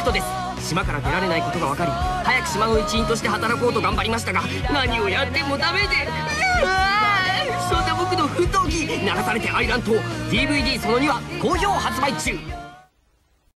クトです。島から出られないことが分かり早く島の一員として働こうと頑張りましたが何をやってもダメでそんな僕の奮ぎ鳴らされてアイランド DVD その2は好評発売中。